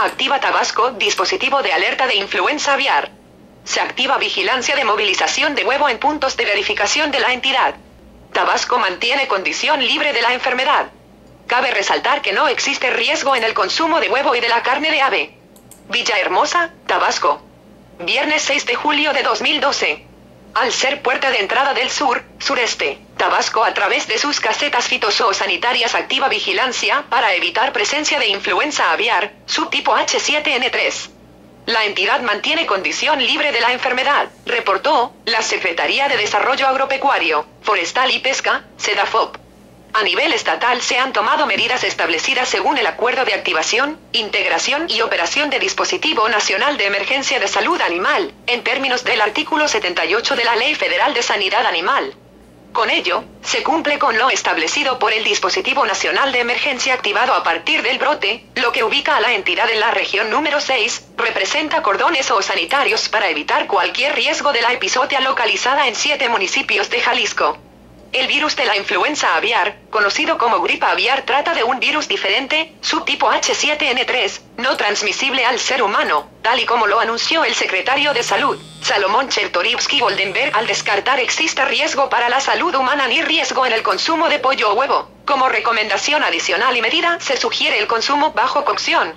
Activa Tabasco, dispositivo de alerta de influenza aviar. Se activa vigilancia de movilización de huevo en puntos de verificación de la entidad. Tabasco mantiene condición libre de la enfermedad. Cabe resaltar que no existe riesgo en el consumo de huevo y de la carne de ave. Villahermosa, Tabasco. Viernes 6 de julio de 2012. Al ser puerta de entrada del sur, sureste, Tabasco a través de sus casetas fitosanitarias activa vigilancia para evitar presencia de influenza aviar, subtipo H7N3. La entidad mantiene condición libre de la enfermedad, reportó la Secretaría de Desarrollo Agropecuario, Forestal y Pesca, SEDAFOP. A nivel estatal se han tomado medidas establecidas según el Acuerdo de Activación, Integración y Operación de Dispositivo Nacional de Emergencia de Salud Animal, en términos del artículo 78 de la Ley Federal de Sanidad Animal. Con ello, se cumple con lo establecido por el Dispositivo Nacional de Emergencia activado a partir del brote, lo que ubica a la entidad en la región número 6, representa cordones o sanitarios para evitar cualquier riesgo de la episodia localizada en siete municipios de Jalisco. El virus de la influenza aviar, conocido como gripa aviar, trata de un virus diferente, subtipo H7N3, no transmisible al ser humano, tal y como lo anunció el secretario de Salud, Salomón Chertorivsky Goldenberg, al descartar exista riesgo para la salud humana ni riesgo en el consumo de pollo o huevo. Como recomendación adicional y medida, se sugiere el consumo bajo cocción.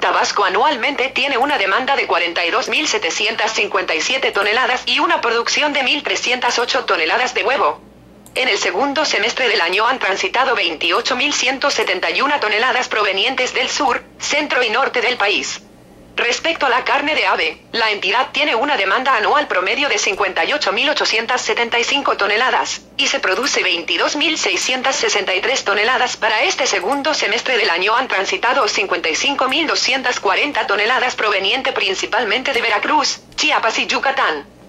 Tabasco anualmente tiene una demanda de 42.757 toneladas y una producción de 1.308 toneladas de huevo. En el segundo semestre del año han transitado 28.171 toneladas provenientes del sur, centro y norte del país. Respecto a la carne de ave, la entidad tiene una demanda anual promedio de 58.875 toneladas, y se produce 22.663 toneladas para este segundo semestre del año han transitado 55.240 toneladas proveniente principalmente de Veracruz, Chiapas y Yucatán.